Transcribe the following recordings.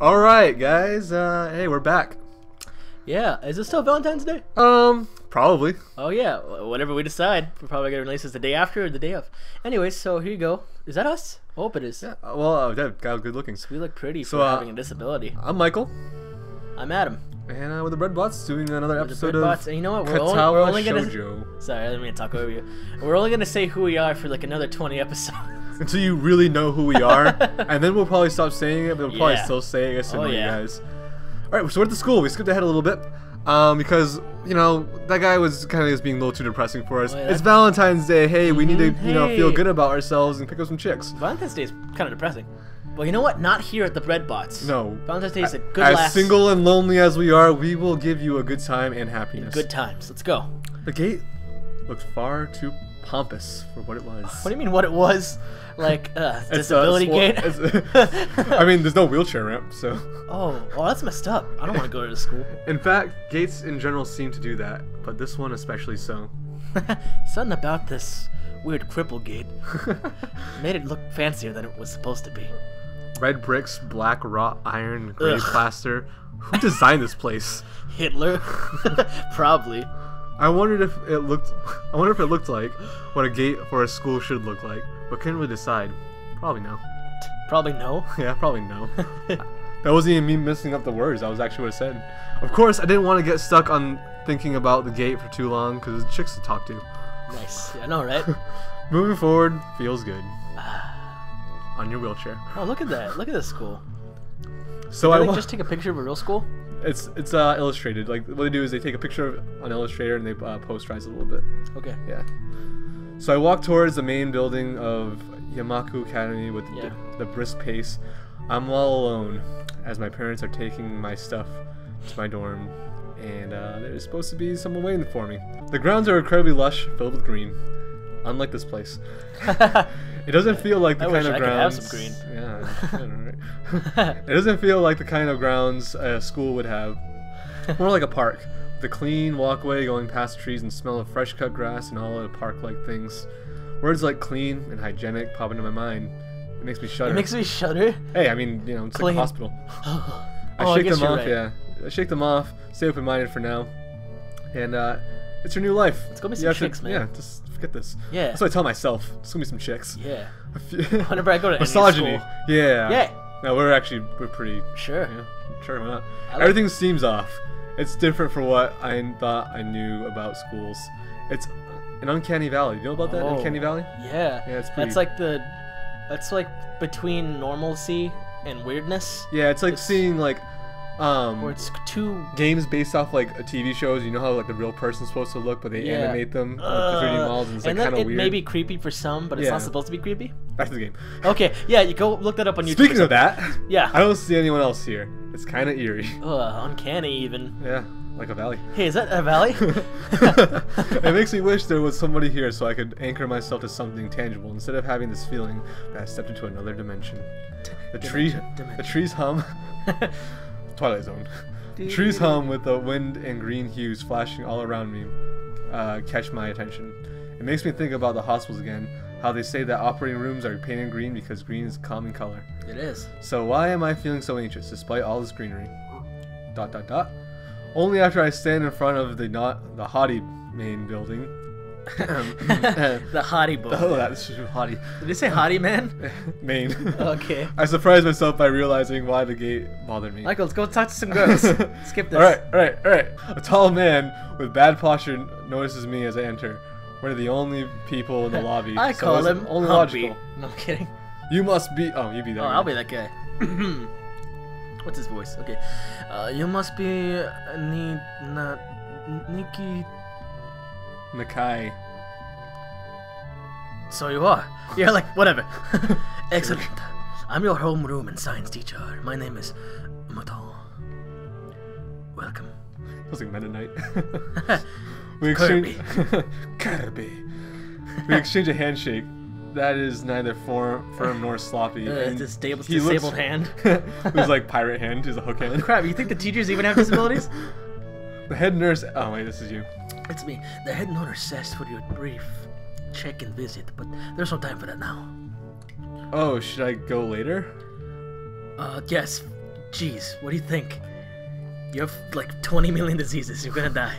All right, guys. Uh, hey, we're back. Yeah, is it still Valentine's Day? Um, probably. Oh yeah, wh- whatever we decide, we're probably gonna release this the day after or the day of. Anyways, so here you go. Is that us? I hope it is. Yeah. Well, uh, that guy was good looking. So We look pretty So, for uh, having a disability. I'm Michael, I'm Adam. and uh, with the Bread Bots, doing another With the episode Bread of Bots, and you know what? We're only, we're only gonna. Shoujo. Sorry, I didn't mean to talk over you. We're only gonna say who we are for like another 20 episodes. Until you really know who we are, and then we'll probably stop saying it, but we'll probably Yeah. still say it Oh, yeah. you guys. All right, so we're at the school. We skipped ahead a little bit. Um, because you know that guy was kind of just being a little too depressing for us. Oh, yeah, it's Valentine's Day. Hey, we need to Mhm, you know feel good about ourselves and pick up some chicks. Valentine's Day is kind of depressing. Well, you know what? Not here at the Bread Bots. No. Valentine's Day is a good as last. single and lonely as we are, we will give you a good time and happiness. Good times. Let's go. The gate looks far too pompous for what it was. What do you mean? What it was? Like uh, uh, disability gate? I mean, there's no wheelchair ramp, so. oh, well, that's messed up. I don't want to go to school. In fact, gates in general seem to do that, but this one especially so. Something about this weird cripple gate made it look fancier than it was supposed to be. Red bricks, black wrought iron, gray Ugh. plaster. Who designed this place? Hitler, probably. I wondered if it looked. I wonder if it looked like what a gate for a school should look like, but couldn't really decide. Probably no. Probably no. Yeah, probably no. that wasn't even me messing up the words. That was actually what I said. Of course, I didn't want to get stuck on thinking about the gate for too long because there's chicks to talk to. nice. Yeah, I know, right? Moving forward feels good. on your wheelchair. Oh, look at that. Look at this school. So Did I they just take a picture of a real school? It's it's uh, illustrated. Like what they do is they take a picture of on Illustrator and they uh, posterize it a little bit. Okay. Yeah. So I walk towards the main building of Yamaku Academy with Yeah. the, the brisk pace. I'm all alone as my parents are taking my stuff to my dorm, and uh, there's supposed to be someone waiting for me. The grounds are incredibly lush, filled with green, unlike this place. It doesn't feel like the I kind of I could have grounds. Some green. Yeah, I know, right? it doesn't feel like the kind of grounds a school would have. More like a park, a clean walkway going past trees and smell of fresh cut grass and all the park-like things. Words like clean and hygienic pop into my mind. It makes me shudder. It makes me shudder. hey, I mean, you know, it's like Clean. a hospital. oh, I I shake guess them off, right. yeah. I shake them off. Stay open-minded for now, and uh, it's your new life. It's gonna be some have to- chicks, man. Yeah, just forget this. Yeah. That's what I tell myself. It's gonna be some chicks. Yeah. Whenever I go to any misogyny. school. Yeah. Yeah. No, we're actually we're pretty. Sure. Yeah, sure, why not? Like- Everything seems off. It's different for what I thought I knew about schools. It's an uncanny valley. You know about that Oh, uncanny valley? Yeah. Yeah, it's pretty- That's like the. That's like between normalcy and weirdness. Yeah, it's like It's- seeing like um Where it's two games based off like a TV shows. You know how like the real person's supposed to look, but they Yeah. animate them with the 3D uh, models, and it's like and kind of it weird. may be creepy for some, but it's Yeah. not supposed to be creepy. Back to the game. Okay, yeah, you go look that up on YouTube. Speaking of that, Yeah. I don't see anyone else here. It's kind of eerie. Ugh, uncanny even. Yeah, like a valley. Hey, is that a valley? it makes me wish there was somebody here so I could anchor myself to something tangible instead of having this feeling that I stepped into another dimension. The tree, Dimension, the trees hum. Twilight Zone. Trees hum with the wind and green hues flashing all around me. Uh, catch my attention. It makes me think about the hospitals again. How they say that operating rooms are painted green because green is a common color. it is. So why am I feeling so anxious despite all this greenery? Dot dot dot. Only after I stand in front of the not the haughty main building. the hottie book. oh, that's hottie. Did they say hottie man? Main. Okay. I surprised myself by realizing why the gate bothered me. Michael, let's go talk to some girls. Skip this. All right, all right, all right. A tall man with bad posture notices me as I enter. We're the only people in the lobby. I so call him only logical. No I'm kidding. You must be. Oh, you be that. Oh, guy. I'll be that guy. What's his voice? Okay. Uh, you must be uh, Ni na Nikki. Nakai. So you are. You're like whatever. Excellent. I'm your homeroom and science teacher. My name is Muto. Welcome. Feels like Meta Knight. we exchange. Kirby. We exchange a handshake. That is neither firm, firm nor sloppy. Uh, and disabled, he looks- disabled hand. He's like pirate hand. He's a hook hand. Crap! You think the teachers even have disabilities? The head nurse. Oh wait, this is you. It's me. The head nurse says for your brief check and visit, but there's no time for that now. Oh, should I go later? Uh, yes. Jeez, what do you think? You have like 20 million diseases. You're gonna die.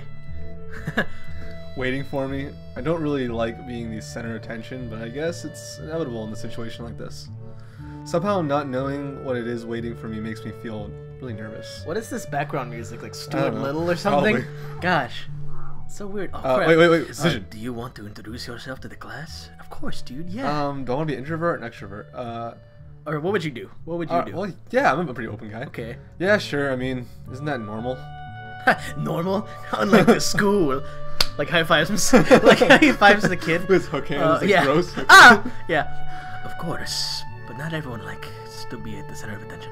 Waiting for me. I don't really like being the center of attention, but I guess it's inevitable in a situation like this. Somehow, not knowing what it is waiting for me makes me feel really nervous. what is this background music? Like Stuart. Little or something? Probably. Gosh. So weird. Oh, Uh, wait, wait, wait. Uh, do you want to introduce yourself to the class? Of course, dude. Yeah. Um, do I want to be an introvert or an extrovert? Uh, or what would you do? What would you uh, do? well, yeah, I'm a pretty open guy. Okay. Yeah, sure. I mean, isn't that normal? Normal, unlike the school. Like high fives, like high fives the kid. With hook hands, Uh, like yeah. gross. Ah, yeah. Of course, but not everyone likes to be at the center of attention.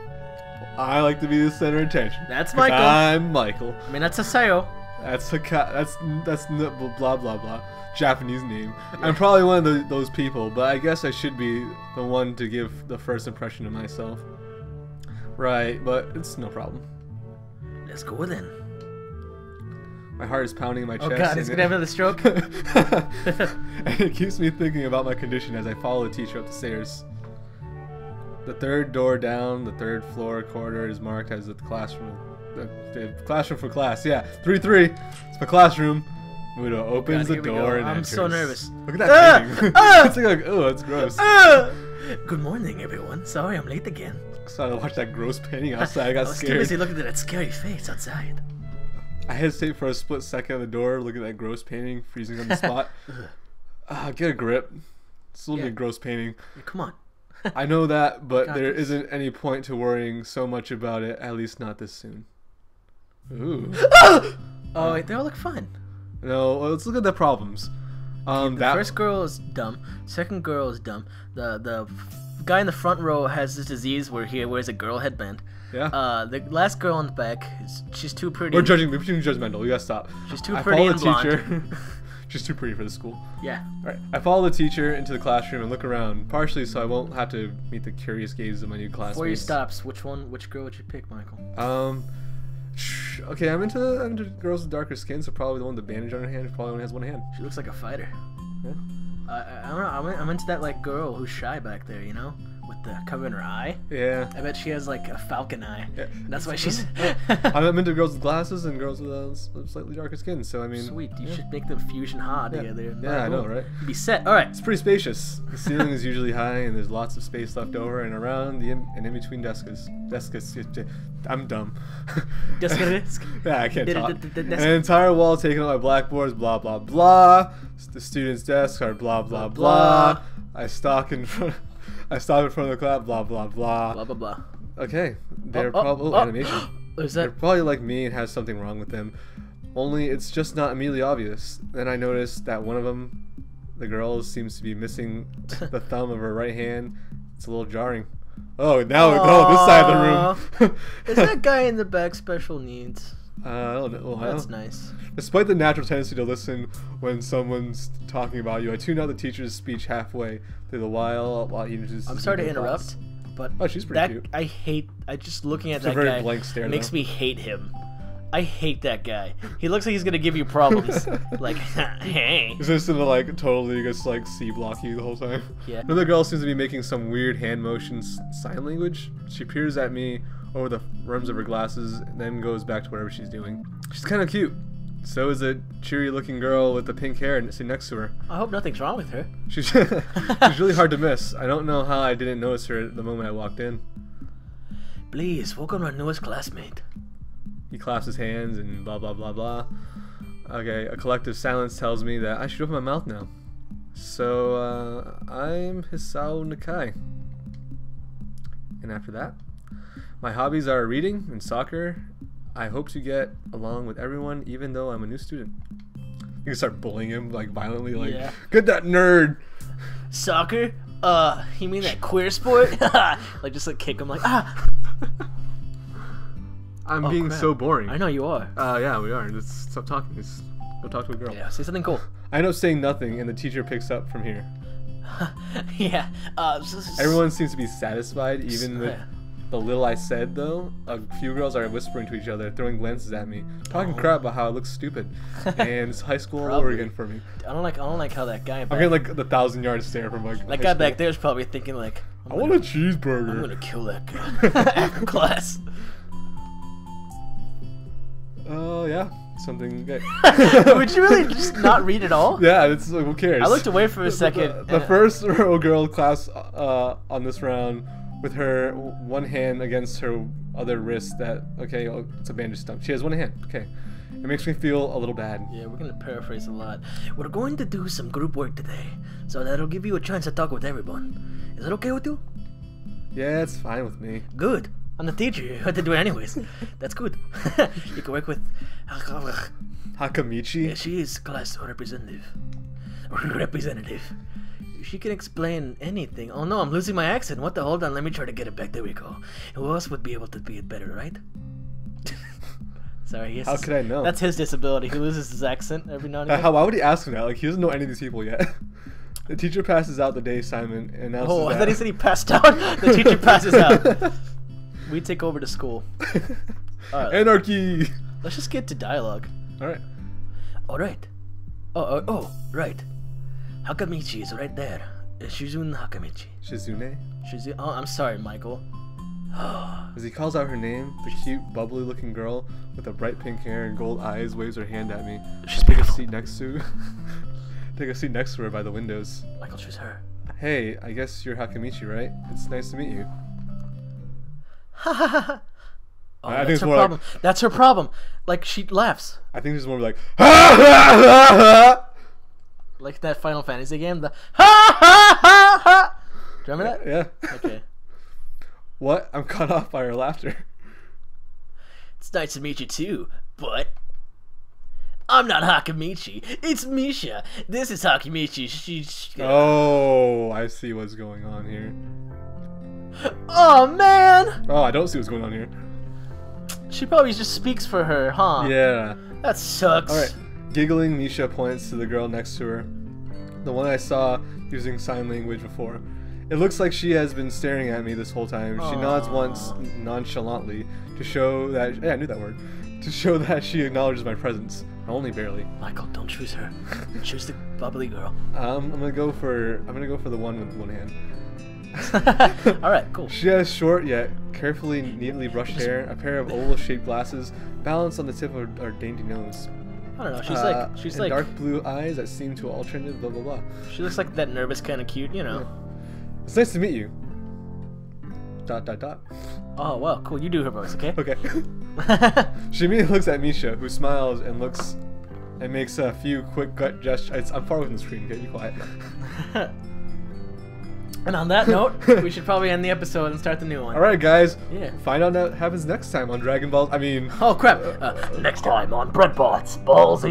I like to be the center of attention. That's Michael. I'm Michael. I mean, that's a Sayo. That's Haka- That's that's n- blah blah blah. Japanese name. I'm probably one of the, those people, but I guess I should be the one to give the first impression of myself. Right, but it's no problem. Let's go then. My heart is pounding in my chest. Oh chest. god, he's gonna have another stroke. and it keeps me thinking about my condition as I follow the teacher up the stairs. The third door down, the third floor corridor is marked as the classroom. The, classroom for class, yeah. 3 3. It's my classroom. Muto opens God, the door and I'm enters. so nervous. Look at that Ah! Ah! it's like, oh, it's gross. Ah! Good morning, everyone. Sorry I'm late again. So I watched that gross painting outside. I got I was too busy scared. looking at that scary face outside. I hesitate for a split second at the door, look at that gross painting, freezing on the spot. Ah, get a grip. It's a little Yeah. bit gross painting. Come on. I know that, but Got there isn't any point to worrying so much about it, at least not this soon. Ooh. Oh, wait, they all look fine. no, let's look at the problems. Um, The that first girl is dumb. Second girl is dumb. The the guy in the front row has this disease where he wears a girl headband. yeah. Uh, the last girl on the back, is, she's too pretty. We're judging. We're being judgmental. You gotta stop. She's too pretty I follow the teacher. She's too pretty for the school. Yeah. All right. I follow the teacher into the classroom and look around, partially so I won't have to meet the curious gaze of my new classmates. Before you stops, which one, which girl would you pick, Michael? Um. Okay, I'm into I'm into girls with darker skin, so probably the one with the bandage on her hand probably only has one hand. She looks like a fighter. Yeah. I, I, I don't know. I'm, I'm into that like girl who's shy back there, you know, with the cover in her eye. Yeah. I bet she has like a falcon eye. Yeah. That's why she's I'm into girls with glasses and girls with uh, slightly darker skin. So I mean, sweet. You yeah. should make them fusion hot Yeah. together. Yeah, I know, right? Be set. All right. It's pretty spacious. The ceiling is usually high, and there's lots of space left over and around the in, and in between desks. Desks. I'm dumb. Desk- desk. yeah, I can't talk. did it- did it- An entire wall taken up by blackboards. Blah blah blah. The students' desks are blah blah Blah, blah. I stalk in front. I stop in front of the class. Blah blah blah. Blah blah blah. Okay, they're oh, oh probably oh. animation. Is They're probably like me and has something wrong with them. Only it's just not immediately obvious. Then I noticed that one of them, the girl, seems to be missing the thumb of her right hand. It's a little jarring. Oh, now oh, this side of the room. Is that guy in the back special needs? Uh, I don't know. Well, I That's nice. Despite the natural tendency to listen when someone's talking about you, I tune out the teacher's speech halfway through the while while he introduces. I'm sorry to the class. interrupt, but Oh, she's pretty that cute. I hate. I just looking at It's a that very guy blank stare, makes though. me hate him. I hate that guy. He looks like he's gonna give you problems. like, hey. Is this gonna like totally just like C block you the whole time? Yeah. Another girl seems to be making some weird hand motions, sign language. She peers at me over the rims of her glasses, and then goes back to whatever she's doing. She's kind of cute. So is a cheery-looking girl with the pink hair sitting next to her. I hope nothing's wrong with her. She's she's really hard to miss. I don't know how I didn't notice her the moment I walked in. Please welcome our newest classmate. He claps his hands and blah blah blah blah. Okay, a collective silence tells me that I should open my mouth now. So uh, I'm Hisao Nakai. And after that, my hobbies are reading and soccer. I hope to get along with everyone, even though I'm a new student. You can start bullying him like violently, like Yeah. get that nerd. Soccer? Uh, you mean that queer sport? like just like kick him like ah. I'm Oh, being crap. so boring. I know you are. Uh, yeah, we are. Let's stop talking. Let's go talk to a girl. Yeah, say something cool. I end up saying nothing, and the teacher picks up from here. yeah. Uh, Everyone seems to be satisfied, even with Yeah. The little I said. Though a few girls are whispering to each other, throwing glances at me, talking crap about how I look stupid, and it's high school all over again for me. I don't like. I don't like how that guy. I'm getting like the thousand yard stare from like that guy school. back there is probably thinking like, I I'm want a cheeseburger. I'm gonna kill that guy after class. Oh yeah, something good. Would you really just not read at all? Yeah, it's like who cares? I looked away for a second. The, the and- first row girl class uh, on this round with her one hand against her other wrist. That okay, oh, it's a bandage stump. She has one hand. Okay, it makes me feel a little bad. Yeah, we're gonna paraphrase a lot. We're going to do some group work today, so that'll give you a chance to talk with everyone. Is that okay with you? Yeah, it's fine with me. Good. I'm the teacher. You have to do it anyways. That's good. you can work with. Hakamichi. Yeah, She is class representative. Representative. She can explain anything. Oh no, I'm losing my accent. What the? Hold on, let me try to get it back. There we go. Who else would be able to be it better, right? Sorry, has How could I know? That's his disability. He loses his accent every now and Uh, again. how, why would he ask him that? Like he doesn't know any of these people yet. the teacher passes out the day Simon and announces Oh, I that- thought he said he passed out. The teacher passes out. We take over the school. Alright. Anarchy. Let's just get to dialogue. All right. All right. Oh, oh, oh, right. Hakamichi is right there. Shizune Hakamichi. Shizune. Shizun. Oh, I'm sorry, Michael. As he calls out her name, the cute, bubbly-looking girl with the bright pink hair and gold eyes waves her hand at me. She's Take a seat next to. Take a seat next to her by the windows. Michael, choose her. Hey, I guess you're Hakamichi, right? It's nice to meet you. Ha ha ha. Oh, I think that's it's her more like- problem. That's her problem. Like she laughs, I think there's more like ha ha ha ha. Like that Final Fantasy game. The ha ha ha ha. Do you remember that? Yeah. Okay. What? I'm caught off by her laughter. It's nice to meet you too, but I'm not Hakamichi. It's Misha. This is Hakamichi. She's. Uh, oh, I see what's going on here. Oh man! Oh, I don't see what's going on here. She probably just speaks for her, huh? Yeah. That sucks. All right. Giggling, Misha points to the girl next to her, the one I saw using sign language before. It looks like she has been staring at me this whole time. She nods once nonchalantly to show that yeah, I knew that word. To show that she acknowledges my presence, only barely. Michael, don't choose her. choose the bubbly girl. Um, I'm gonna go for I'm gonna go for the one with one hand. All right, cool. She has short yet carefully, neatly brushed hair, a pair of oval-shaped glasses balanced on the tip of her dainty nose. I don't know. She's Uh, like she's like dark blue eyes that seem to alternate. Blah blah blah. she looks like that nervous kind of cute, you know. It's nice to meet you. Dot dot dot. Oh well, cool. You do her voice, okay? Okay. she immediately looks at Misha, who smiles and looks and makes a few quick gut gestures. I'm far away from the screen. Okay, be quiet. and on that note, we should probably end the episode and start the new one. All right, guys. Yeah. Find out what happens next time on Dragon Ball. I mean, Oh crap! Uh, next time on Breadbots Ball Z.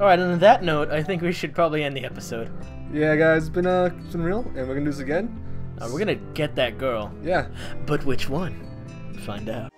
All right, and on that note, I think we should probably end the episode. yeah, guys. It's been uh, it's been real, and we're gonna do this again. Uh, we're gonna get that girl, Yeah. but which one? Find out.